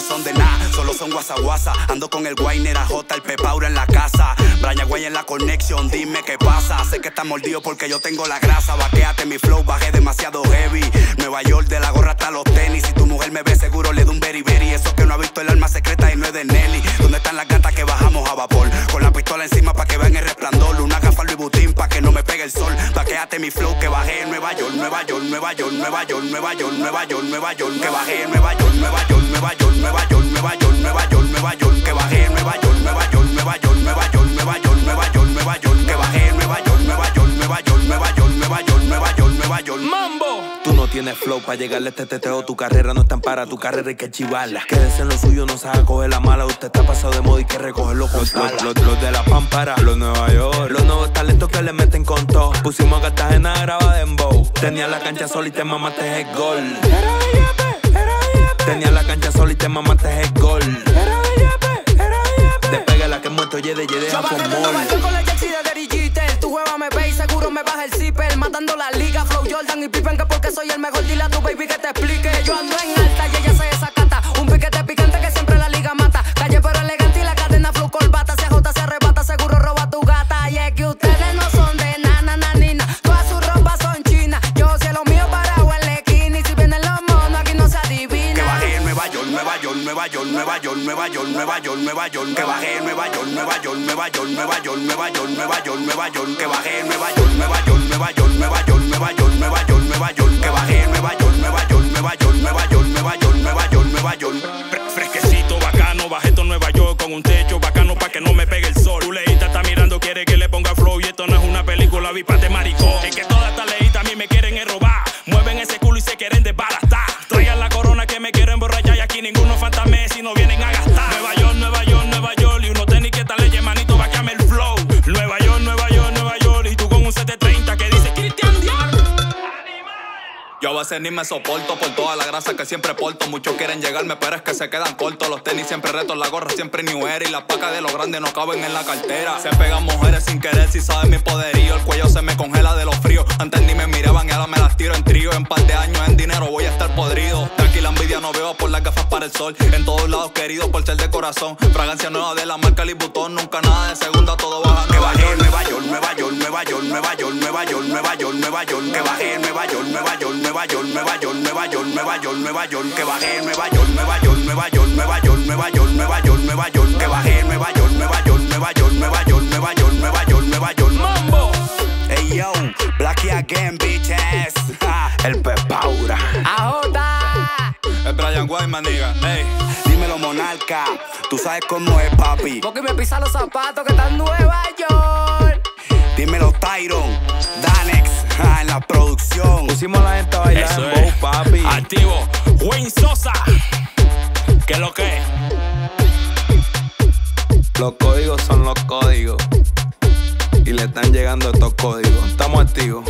son de nada, solo son guasa guasa. Ando con el Guainer, J, el Pepaura en la casa. Braña Guay en la conexión, dime qué pasa. Sé que está mordido porque yo tengo la grasa. Vaqueate mi flow, bajé demasiado heavy. Nueva York, de la gorra hasta los tenis. Si tu mujer me ve, seguro le doy un beriberi. Eso que no ha visto el alma secreta y no es de Nelly. ¿Dónde están las gatas que bajamos a vapor? Con la pistola encima pa' que vean el resplandor. Una gafa y Butín pa' que no me pegue el sol. Vaqueate mi flow que bajé en Nueva York, Nueva York, Nueva York, Nueva York, Nueva York, Nueva York, Nueva York, que bajé en Nueva York, Nueva York, Nueva York, Nueva York, Nueva York, Nueva York, Nueva York, que bajé en Nueva York, Nueva York, Nueva York, Nueva York, Nueva York, Nueva York, Nueva York, que bajé en Nueva York, Nueva York, Nueva York, Nueva York, Nueva York, Nueva York, Nueva York. Mambo. Tú no tienes flow para llegarle a este teteo. Tu carrera no está para tu carrera, hay que chivarla. Quédese en lo suyo, no sabe coger la mala. Usted está pasado de moda y que recogerlo con Los, sala. los, los, los de la pampara, los Nueva York. Que le meten con todo. Pusimos a Cartagena grabada en bow. Tenía la cancha sola y te mamaste el gol. Tenía la cancha sola y te mamaste el gol. Despega la que muerto, yede, yede, Yo York con la jersey de Derry Jeter. Tu juega me ve y seguro me baja el zipper. Matando la liga, Flow Jordan y Pippen, que porque soy el mejor. Dile a tu baby que te explique. Yo ando en Nueva York, Nueva York, Nueva York, Nueva York, que bajé Nueva York, Nueva York, Nueva York, Nueva York, Nueva York, Nueva York, Nueva York, que bajé Nueva York, Nueva York, Nueva York, Nueva York, Nueva York, Nueva York, Nueva York, que bajé Nueva York, Nueva York, Nueva York, Nueva York, Nueva York, Nueva York, Nueva York. Fre- Fresquecito, bacano, bajé todo Nueva York con un techo bacano pa' que no me pegue el sol. Tu leíta está mirando, quiere que le ponga flow y esto no es una película, vipate maricón. Es que veces ni me soporto por toda la grasa que siempre porto. Muchos quieren llegarme, pero es que se quedan cortos. Los tenis siempre retos, la gorra siempre new era. Y las pacas de los grandes no caben en la cartera. Se pegan mujeres sin querer, si saben mi poderío. El cuello se me congela de los fríos. Antes ni me miraban y ahora me las tiro en trío. En par de años en dinero voy a estar podrido. De aquí la envidia no veo por las gafas para el sol. En todos lados querido por ser de corazón. Fragancia nueva de la marca Libutón. Nunca nada de segunda, todo baja. Que bajé en York. Nueva York, Nueva York, Nueva York, Nueva York, Nueva York, Nueva York, Nueva York, que bajé en Nueva York, Nueva York, Nueva York, Nueva York, Nueva York, Nueva York, Nueva York, que bajé en Nueva York, Nueva York, Nueva York, Nueva York, Nueva York, Nueva York, Nueva York, que bajé en Nueva York, Nueva York, Nueva York, Nueva York, Nueva York, Nueva York, Nueva York. Mambo. Hey yo, Blacky again, bitches. El Pepaura. Ey. Dímelo, monarca. Tú sabes cómo es, papi. Porque me pisa los zapatos que están en Nueva York. Dímelo, Tyron. Danex. ja, En la producción. Pusimos a la gente a bailar Eso en es. bow, papi. Activo. Wayne Sosa. ¿Qué es lo que es? Los códigos son los códigos. Y le están llegando estos códigos. Estamos activos.